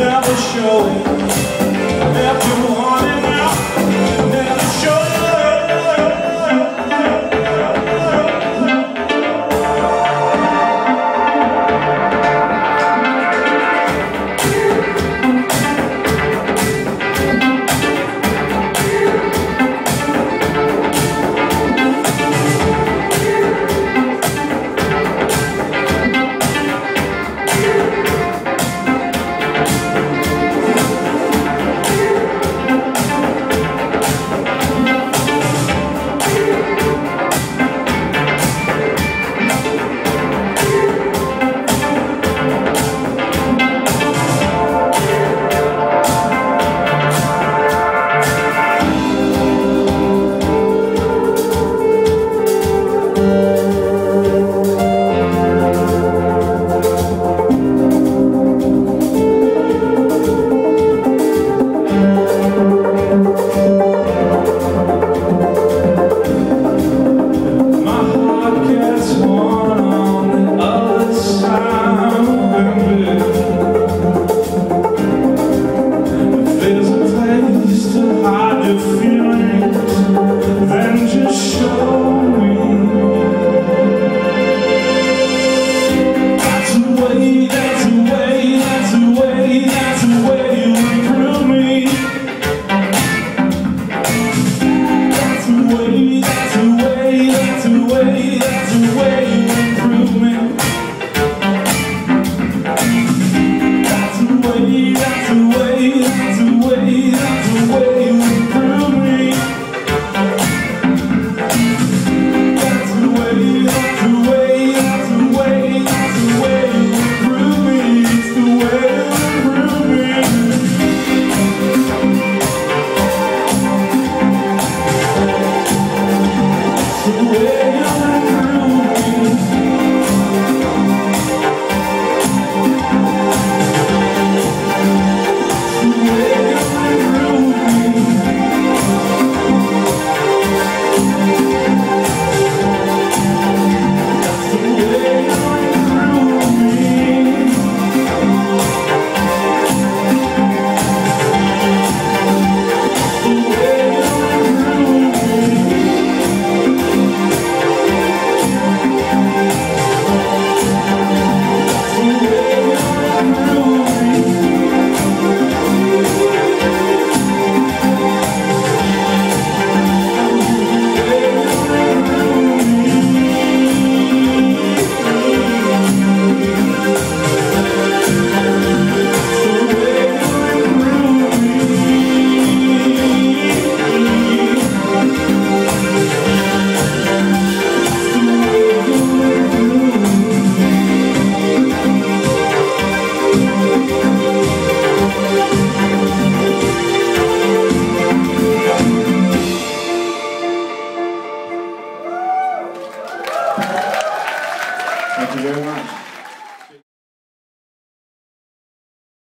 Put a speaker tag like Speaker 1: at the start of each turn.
Speaker 1: never showing. After